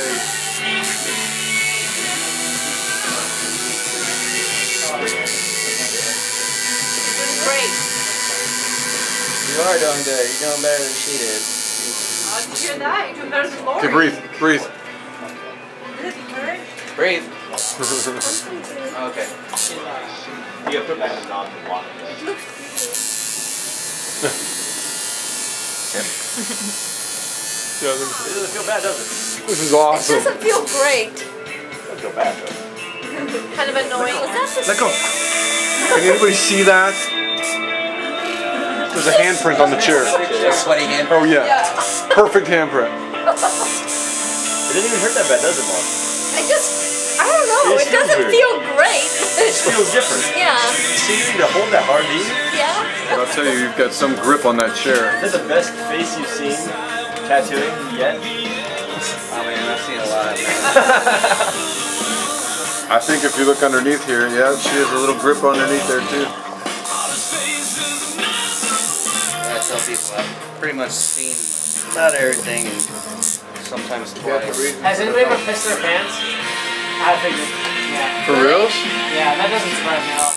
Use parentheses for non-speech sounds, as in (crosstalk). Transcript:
Great. You are doing good. You're doing better than she did. Oh, did you hear that? You're doing better than Lori. Okay, breathe. Breathe. Breathe. (laughs) okay. You have to put that in the water. and (laughs) (laughs) it. Yeah, It doesn't feel bad, does it? this is It awesome. doesn't feel great. It doesn't feel bad though. Kind of annoying. Was that the Let go. Can anybody see that? There's a handprint on the chair. A Sweaty hand. Oh yeah, Yeah. perfect handprint. It doesn't even hurt that bad, does it, Mom? I just, I don't know. It It doesn't weird. feel great. It feels different. yeah. See, you need to hold that hard, do you? Yeah. I'll tell you, you've got some grip on that chair. Is that the best face you've seen tattooing yet? Oh man, I've seen a lot. (laughs) I think if you look underneath here, yeah, she has a little grip underneath there too. I tell people I've pretty much seen about everything and sometimes twice. Has anybody ever pissed their pants? I figured. Yeah. For real? Yeah, that doesn't surprise me at all.